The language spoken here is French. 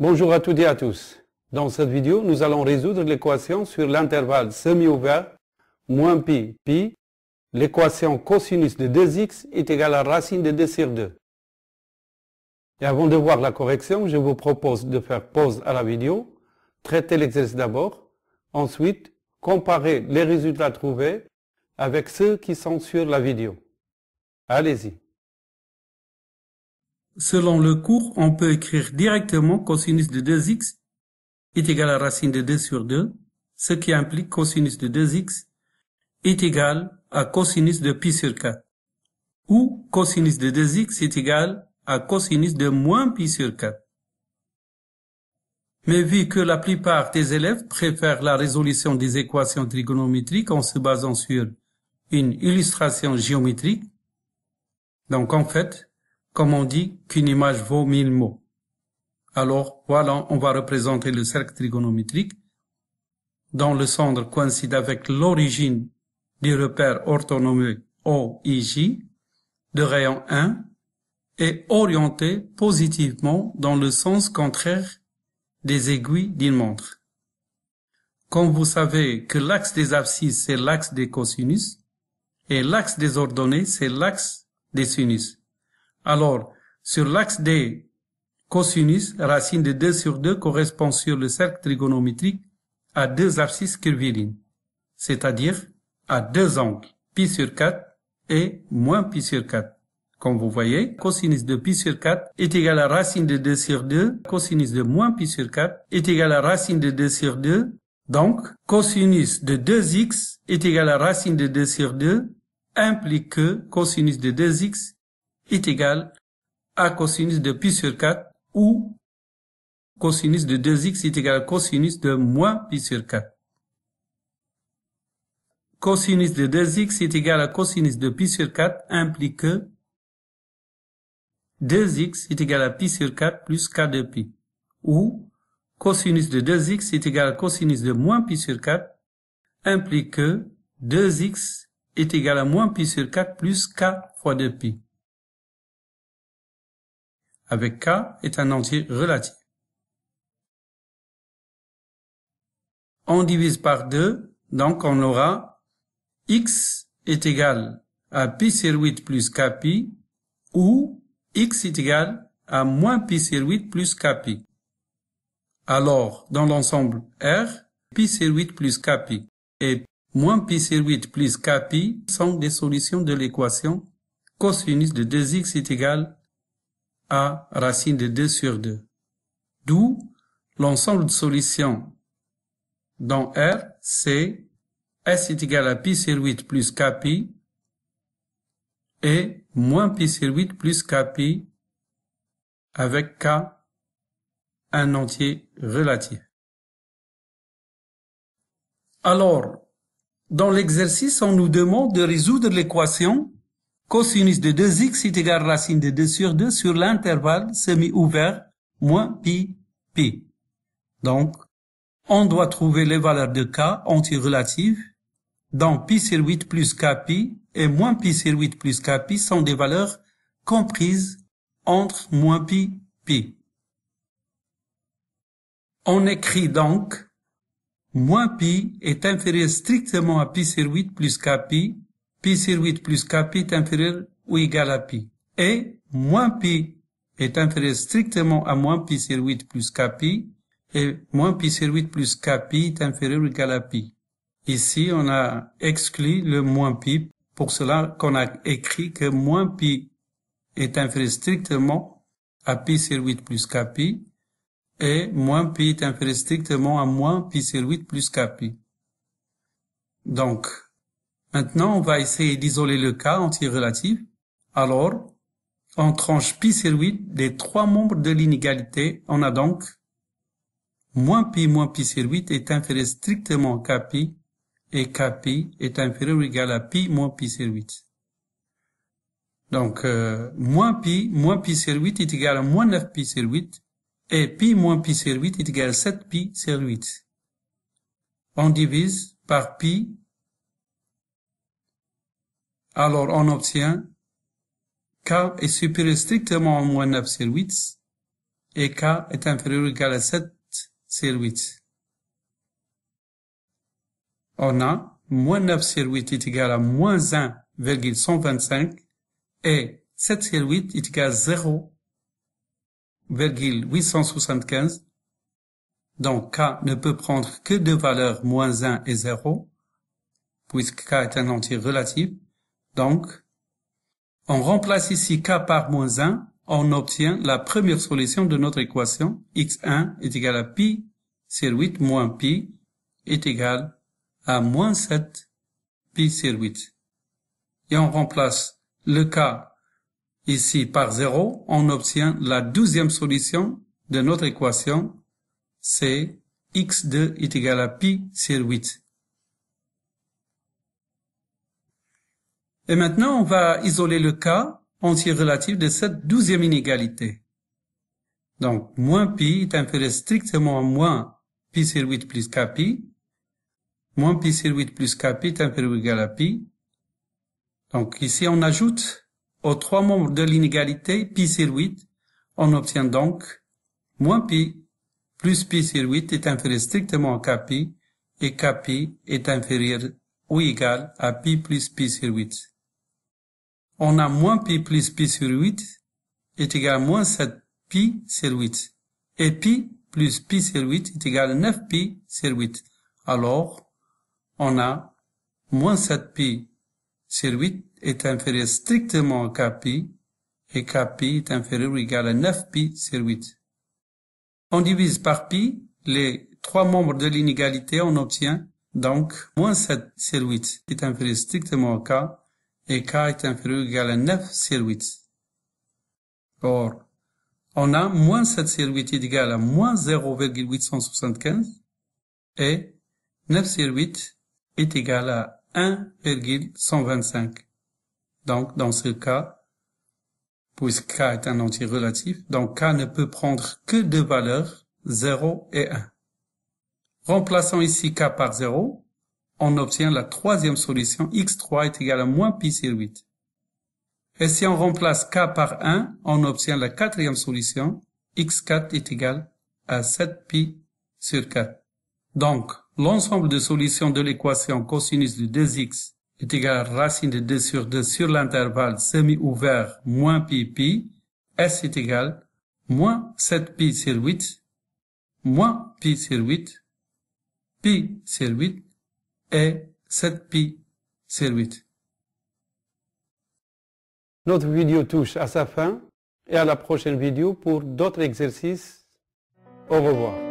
Bonjour à toutes et à tous. Dans cette vidéo, nous allons résoudre l'équation sur l'intervalle semi-ouvert moins pi pi. L'équation cosinus de 2x est égale à racine de 2 sur 2. Et avant de voir la correction, je vous propose de faire pause à la vidéo, traiter l'exercice d'abord, ensuite comparer les résultats trouvés avec ceux qui sont sur la vidéo. Allez-y. Selon le cours, on peut écrire directement cosinus de 2x est égal à racine de 2 sur 2, ce qui implique cosinus de 2x est égal à cosinus de pi sur 4. Ou cosinus de 2x est égal à cosinus de moins pi sur 4. Mais vu que la plupart des élèves préfèrent la résolution des équations trigonométriques en se basant sur une illustration géométrique, donc en fait, comme on dit qu'une image vaut mille mots. Alors voilà, on va représenter le cercle trigonométrique dont le centre coïncide avec l'origine du repère orthonomé OIJ de rayon 1 et orienté positivement dans le sens contraire des aiguilles d'une montre. Comme vous savez que l'axe des abscisses c'est l'axe des cosinus et l'axe des ordonnées c'est l'axe des sinus. Alors, sur l'axe des cosinus, racine de 2 sur 2 correspond sur le cercle trigonométrique à deux abscisses curvilines, c'est-à-dire à deux angles, pi sur 4 et moins pi sur 4. Comme vous voyez, cosinus de pi sur 4 est égal à racine de 2 sur 2, cosinus de moins pi sur 4 est égal à racine de 2 sur 2, donc cosinus de 2x est égal à racine de 2 sur 2 implique que cosinus de 2x est égal à cosinus de pi sur 4 ou cosinus de 2x est égal à cosinus de moins pi sur 4. Cosinus de 2x est égal à cosinus de pi sur 4 implique que 2x est égal à pi sur 4 plus k de pi. Ou cosinus de 2x est égal à cosinus de moins pi sur 4 implique que 2x est égal à moins pi sur 4 plus k fois 2 pi avec k est un entier relatif. On divise par 2, donc on aura x est égal à pi sur 8 plus kpi ou x est égal à moins pi sur 8 plus kpi. Alors, dans l'ensemble R, pi sur 8 plus kpi et moins pi sur 8 plus kpi sont des solutions de l'équation cosinus de 2x est égal à racine de 2 sur 2. D'où l'ensemble de solutions dans R, c'est S est égal à pi sur 8 plus kpi et moins pi sur 8 plus kpi avec k un entier relatif. Alors, dans l'exercice, on nous demande de résoudre l'équation cosinus de 2x est égal à racine de 2 sur 2 sur l'intervalle semi-ouvert moins pi pi. Donc, on doit trouver les valeurs de k antirelatives dans pi sur 8 plus kpi et moins pi sur 8 plus kpi sont des valeurs comprises entre moins pi pi. On écrit donc moins pi est inférieur strictement à pi sur 8 plus kpi pi sur 8 plus kpi est inférieur ou égal à pi. Et moins pi est inférieur strictement à moins pi sur 8 plus kpi et moins pi sur 8 plus kpi est inférieur ou égal à pi. Ici, on a exclu le moins pi, pour cela qu'on a écrit que moins pi est inférieur strictement à pi sur 8 plus kpi et moins pi est inférieur strictement à moins pi sur 8 plus kpi. Donc, Maintenant, on va essayer d'isoler le cas entier relatif. Alors, on tranche pi sur 8 des trois membres de l'inégalité. On a donc moins pi moins pi sur 8 est inférieur strictement à kpi et kpi est inférieur ou égal à pi moins pi sur 8. Donc, euh, moins pi moins pi sur 8 est égal à moins 9 pi sur 8 et pi moins pi sur 8 est égal à 7 pi sur 8. On divise par pi alors on obtient k est supérieur strictement à moins 9 sur 8, et k est inférieur ou égal à 7 sur 8. On a moins 9 sur 8 est égal à moins 1,125 et 7 sur 8 est égal à 0,875. Donc k ne peut prendre que deux valeurs moins 1 et 0 puisque k est un entier relatif. Donc, on remplace ici k par moins 1, on obtient la première solution de notre équation, x1 est égal à pi sur 8 moins pi est égal à moins 7 pi sur 8. Et on remplace le k ici par 0, on obtient la douzième solution de notre équation, c'est x2 est égal à pi sur 8. Et maintenant, on va isoler le cas entier relatif de cette douzième inégalité. Donc, moins pi est inférieur strictement à moins pi sur 8 plus kpi. Moins pi sur 8 plus kpi est inférieur ou égal à pi. Donc, ici, on ajoute aux trois membres de l'inégalité pi sur 8. On obtient donc moins pi plus pi sur 8 est inférieur strictement à kpi et kpi est inférieur ou égal à pi plus pi sur 8 on a moins pi plus pi sur 8 est égal à moins 7 pi sur 8. Et pi plus pi sur 8 est égal à 9 pi sur 8. Alors, on a moins 7 pi sur 8 est inférieur strictement à kpi et kpi est inférieur ou égal à 9 pi sur 8. On divise par pi les trois membres de l'inégalité, on obtient donc moins 7 sur 8 est inférieur strictement à k et k est inférieur ou égal à 9 sur 8. Or, on a moins 7 sur 8 est égal à moins 0,875 et 9 sur 8 est égal à 1,125. Donc, dans ce cas, puisque k est un entier relatif, donc k ne peut prendre que deux valeurs, 0 et 1. Remplaçons ici k par 0, on obtient la troisième solution, x3 est égal à moins pi sur 8. Et si on remplace k par 1, on obtient la quatrième solution, x4 est égal à 7 pi sur 4. Donc, l'ensemble de solutions de l'équation cosinus de 2x est égal à racine de 2 sur 2 sur l'intervalle semi-ouvert moins pi pi, s est égal moins 7 pi sur 8, moins pi sur 8, pi sur 8, et 7pi sur 8. Notre vidéo touche à sa fin et à la prochaine vidéo pour d'autres exercices. Au revoir.